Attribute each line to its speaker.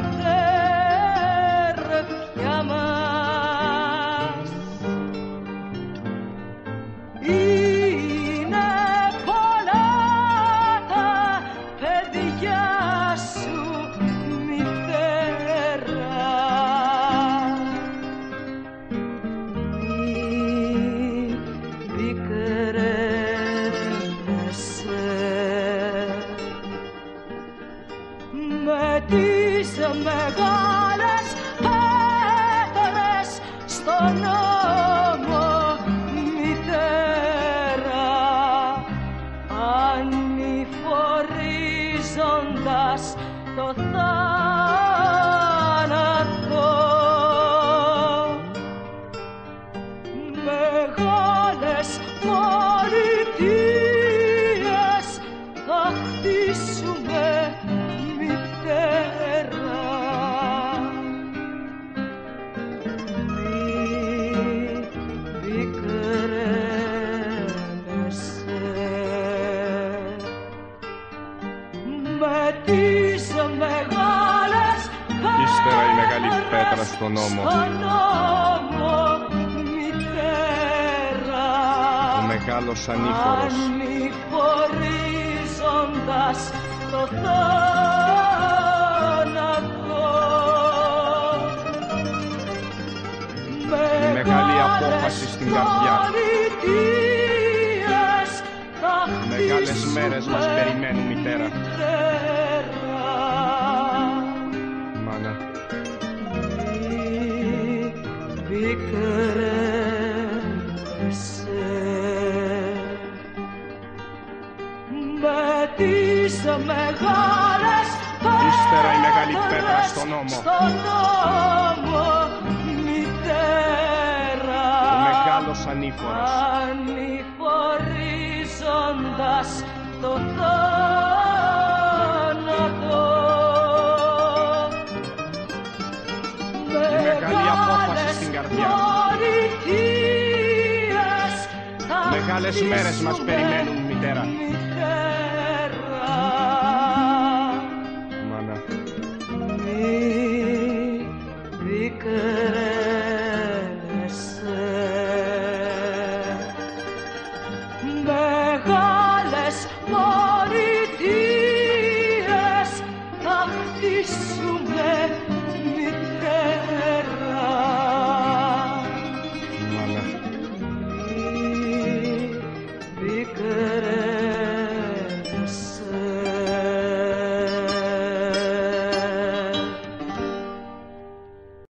Speaker 1: poder πια μας. Τα παιδιά σου μητέρα. Μη δικρέπεσαι Με τη τις μεγάλες πέτρες στον ώμο μητέρα. Ανηφορίζοντας το θάρρος με τις μεγάλες
Speaker 2: Ύστερα η μεγάλη πέτρα στον ώμο.
Speaker 1: στον νόμο μητέρα
Speaker 2: Ο μεγάλος ανήφορος.
Speaker 1: ανηφορίζοντας το θάνατο
Speaker 2: Η μεγάλη απόφαση στην καρδιά.
Speaker 1: πολιτείες θα
Speaker 2: Μεγάλες
Speaker 1: χτίσουμε
Speaker 2: μέρες μας περιμένουν μητέρα.
Speaker 1: μητέρα.
Speaker 2: Ύστερα η μεγάλη
Speaker 1: πέτρες
Speaker 2: πέτρα στον ώμο.
Speaker 1: στον ώμο μητέρα
Speaker 2: ο μεγάλος ανήφορος.
Speaker 1: ανηφορίζοντας το θάνατο
Speaker 2: Η μεγάλη απόφαση στην καρδιά.
Speaker 1: πολιτείες θα
Speaker 2: Μεγάλες μέρες μας
Speaker 1: χτίσουμε
Speaker 2: περιμένουν μητέρα.
Speaker 1: μητέρα.